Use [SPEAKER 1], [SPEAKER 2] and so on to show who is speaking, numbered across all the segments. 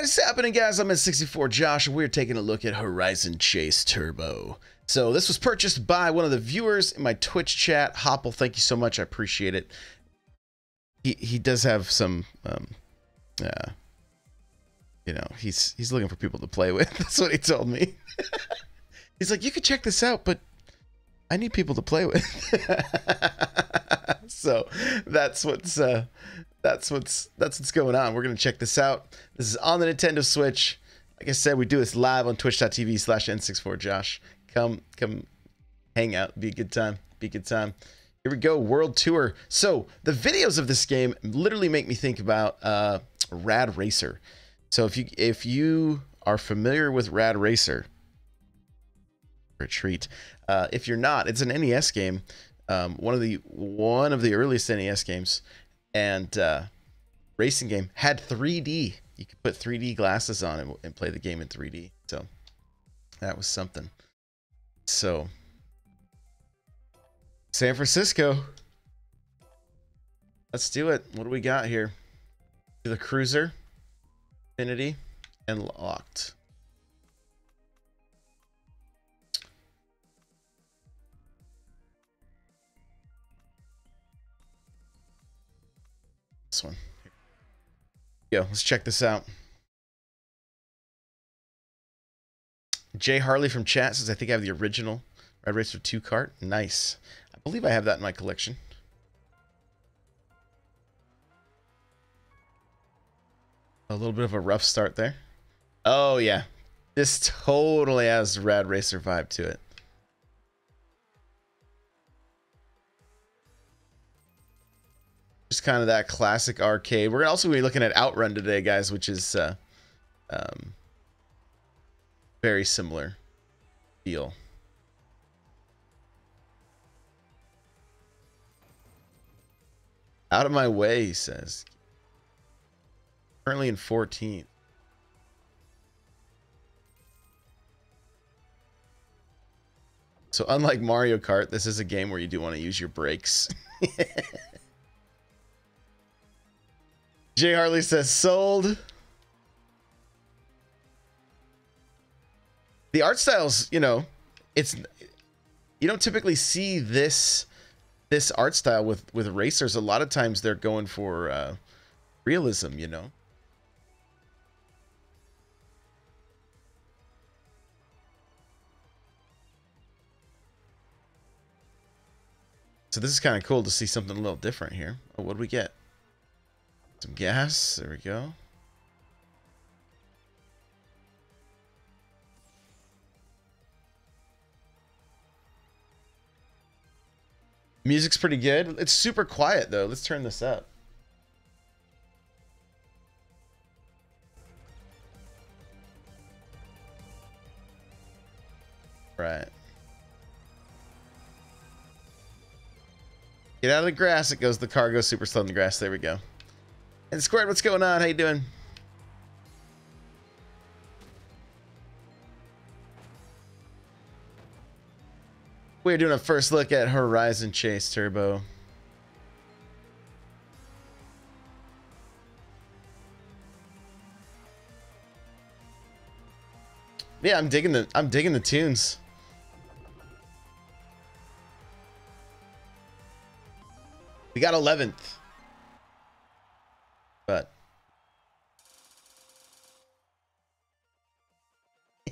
[SPEAKER 1] What is happening, guys? I'm N64 Josh, and we're taking a look at Horizon Chase Turbo. So this was purchased by one of the viewers in my Twitch chat. Hopple, thank you so much. I appreciate it. He he does have some, um, uh, you know, he's he's looking for people to play with. That's what he told me. he's like, you could check this out, but I need people to play with. so that's what's uh, that's what's that's what's going on. We're gonna check this out. This is on the Nintendo Switch. Like I said, we do this live on twitch.tv slash N64Josh. Come come hang out. Be a good time. Be a good time. Here we go, World Tour. So the videos of this game literally make me think about uh, Rad Racer. So if you if you are familiar with Rad Racer, retreat. Uh, if you're not, it's an NES game, um, one of the one of the earliest NES games, and uh, racing game had 3D. You could put 3D glasses on and, and play the game in 3D. So that was something. So San Francisco. Let's do it. What do we got here? The cruiser, Infinity, and locked. One. Yo, let's check this out. Jay Harley from chat says, I think I have the original Rad Racer 2 cart. Nice. I believe I have that in my collection. A little bit of a rough start there. Oh, yeah. This totally has Rad Racer vibe to it. Just kind of that classic arcade. We're also going to be looking at Outrun today, guys, which is uh, um, very similar feel. Out of my way, he says. Currently in 14th. So unlike Mario Kart, this is a game where you do want to use your brakes. Jay Harley says sold. The art styles, you know, it's you don't typically see this this art style with with racers. A lot of times they're going for uh, realism, you know. So this is kind of cool to see something a little different here. Oh, what do we get? Some gas. There we go. Music's pretty good. It's super quiet though. Let's turn this up. Right. Get out of the grass. It goes. The car goes super slow in the grass. There we go. And Squared, what's going on? How you doing? We're doing a first look at Horizon Chase Turbo. Yeah, I'm digging the I'm digging the tunes. We got 11th. But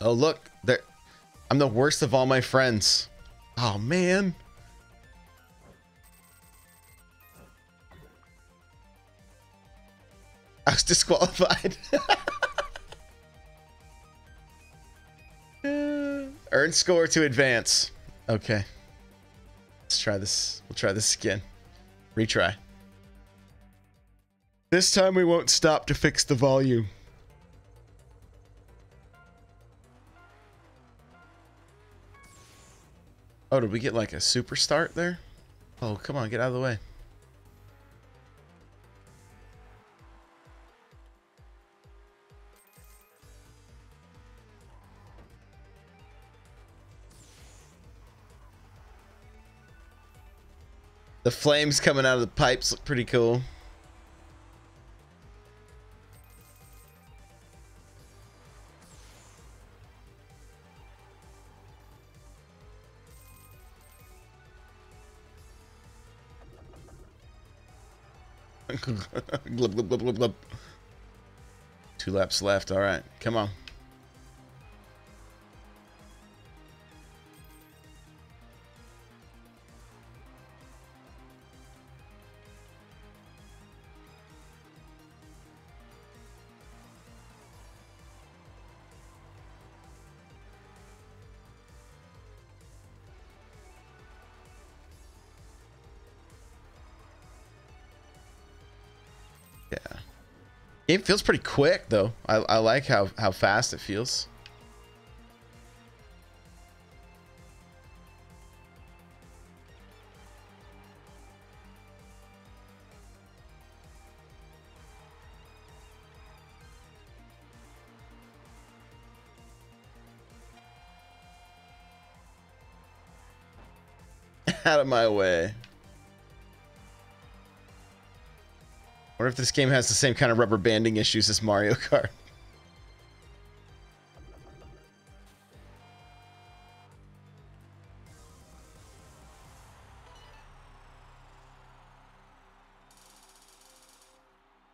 [SPEAKER 1] Oh look, there I'm the worst of all my friends. Oh man. I was disqualified. Earn score to advance. Okay. Let's try this. We'll try this again. Retry. This time we won't stop to fix the volume. Oh, did we get like a super start there? Oh, come on, get out of the way. The flames coming out of the pipes look pretty cool. glub, glub, glub, glub, glub. Two laps left. All right. Come on. It feels pretty quick though. I, I like how, how fast it feels. Out of my way. Wonder if this game has the same kind of rubber banding issues as Mario Kart.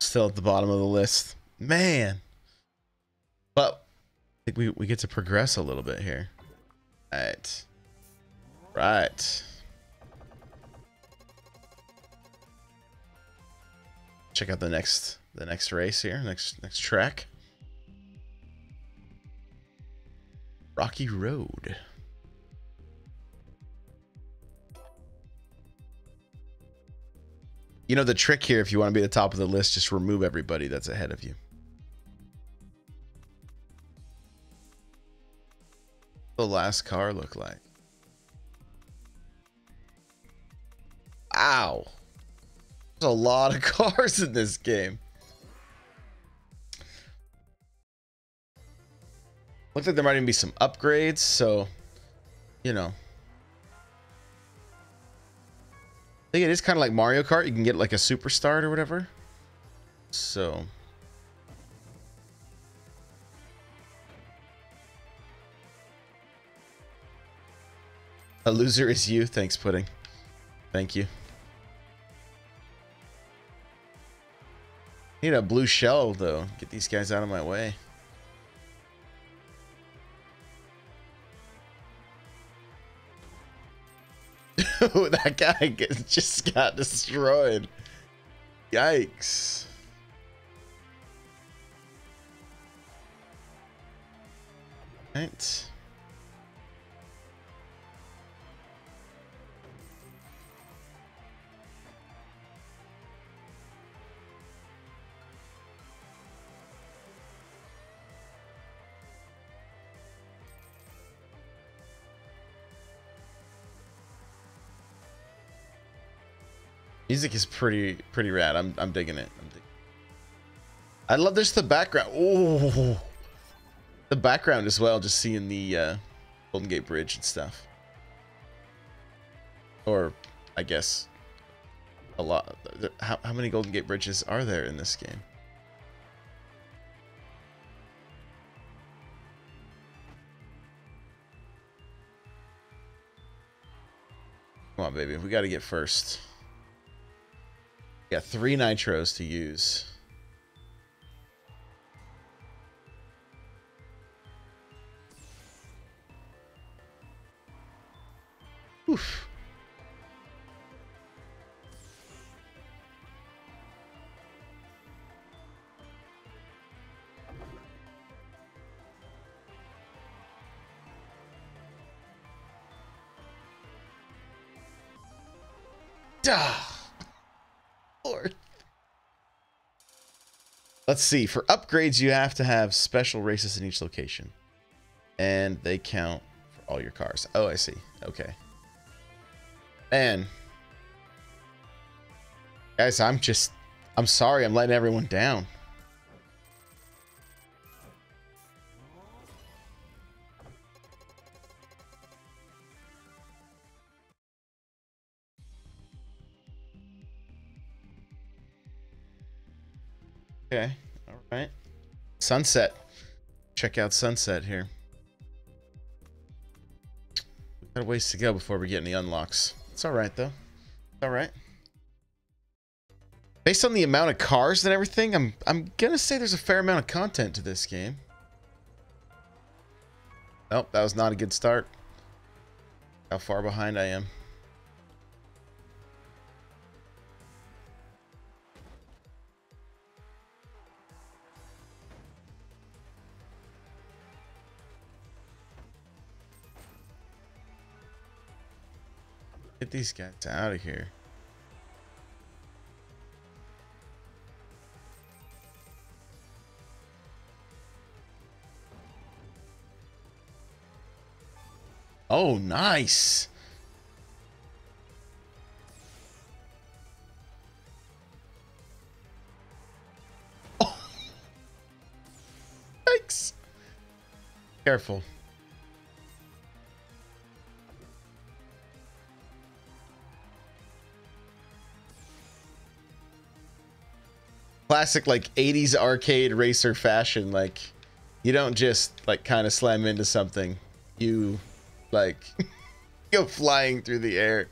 [SPEAKER 1] Still at the bottom of the list. Man. But I think we, we get to progress a little bit here. Right. Right. Check out the next the next race here, next next track. Rocky Road. You know the trick here if you want to be at the top of the list, just remove everybody that's ahead of you. The last car look like. Ow. There's a lot of cars in this game. Looks like there might even be some upgrades, so, you know. I think it is kind of like Mario Kart. You can get like a super start or whatever. So. A loser is you. Thanks, Pudding. Thank you. Need a blue shell, though. Get these guys out of my way. Oh, that guy just got destroyed. Yikes. Right. Music is pretty pretty rad. I'm I'm digging it. I'm I love this the background. Oh, the background as well. Just seeing the uh, Golden Gate Bridge and stuff. Or, I guess, a lot. How how many Golden Gate Bridges are there in this game? Come on, baby. We got to get first. Got three nitros to use. Oof. Duh. Let's see. For upgrades, you have to have special races in each location. And they count for all your cars. Oh, I see. Okay. Man. Guys, I'm just... I'm sorry. I'm letting everyone down. Okay. All right. Sunset. Check out Sunset here. We've got a ways to go before we get any unlocks. It's all right, though. All right. Based on the amount of cars and everything, I'm I'm gonna say there's a fair amount of content to this game. Nope, that was not a good start. How far behind I am. Get these guys out of here. Oh, nice. Oh. Thanks. Careful. Classic like 80s arcade racer fashion like you don't just like kind of slam into something. You like go flying through the air.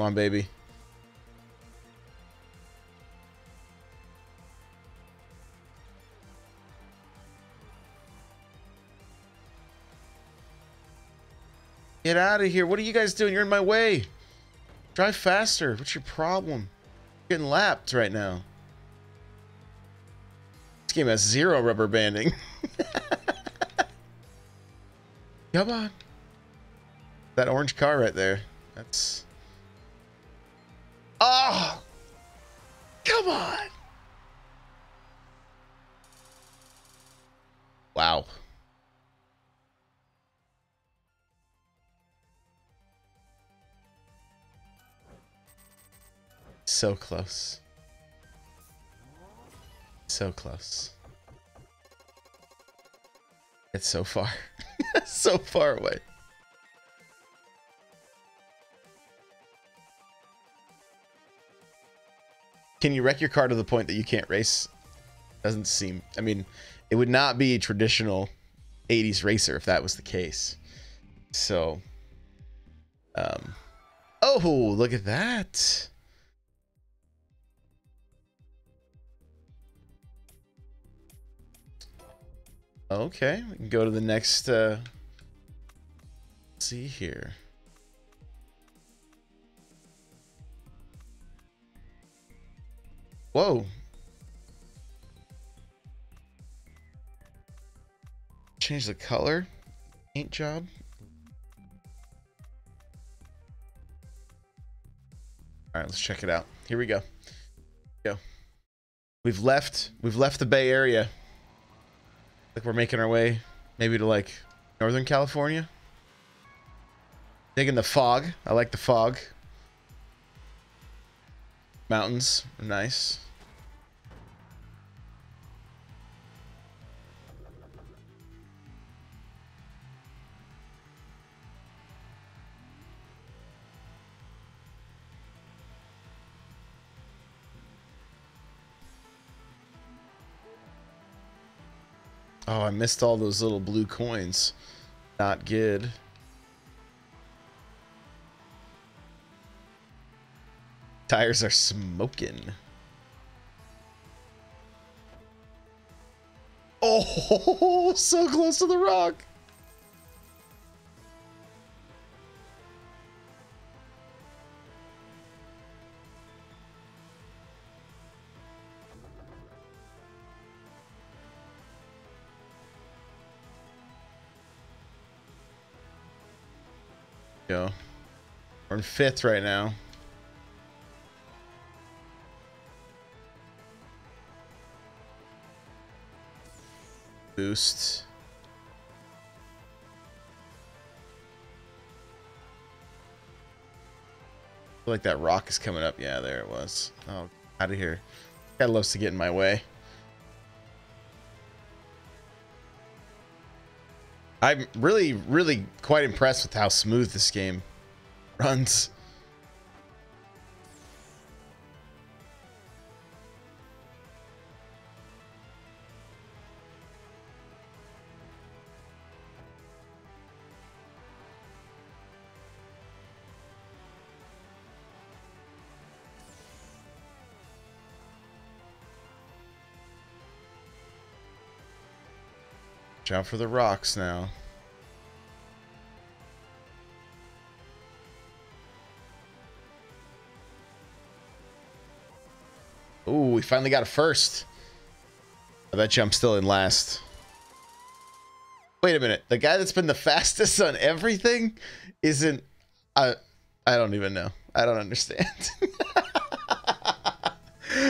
[SPEAKER 1] Come on, baby. Get out of here. What are you guys doing? You're in my way. Drive faster. What's your problem? You're getting lapped right now. This game has zero rubber banding. Come on. That orange car right there. That's... Wow. So close. So close. It's so far. so far away. Can you wreck your car to the point that you can't race? Doesn't seem. I mean, it would not be a traditional 80s racer if that was the case. So, um, oh, look at that. Okay, we can go to the next, uh, see here. Whoa. Change the color. Paint job. All right, let's check it out. Here we go. Go. We've left. We've left the Bay Area. Like we're making our way, maybe to like Northern California. Digging the fog. I like the fog. Mountains are nice. Oh, I missed all those little blue coins. Not good. Tires are smoking. Oh, so close to the rock. Go. We're in fifth right now. boost. like that rock is coming up. Yeah, there it was. Oh, out of here. Guy loves to get in my way. I'm really, really quite impressed with how smooth this game runs. Watch out for the rocks now. Ooh, we finally got a first. I bet you I'm still in last. Wait a minute. The guy that's been the fastest on everything isn't... I, I don't even know. I don't understand.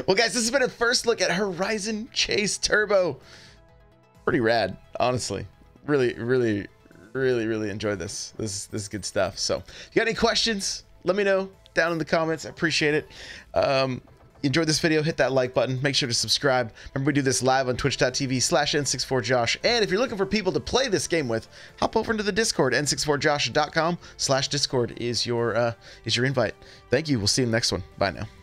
[SPEAKER 1] well, guys, this has been a first look at Horizon Chase Turbo. Pretty rad, honestly. Really, really, really, really enjoyed this. This, this is good stuff. So, if you got any questions, let me know down in the comments. I appreciate it. Um, enjoyed this video, hit that like button. Make sure to subscribe. Remember, we do this live on twitch.tv slash n64josh. And if you're looking for people to play this game with, hop over into the Discord. n64josh.com slash Discord is your, uh, is your invite. Thank you. We'll see you in the next one. Bye now.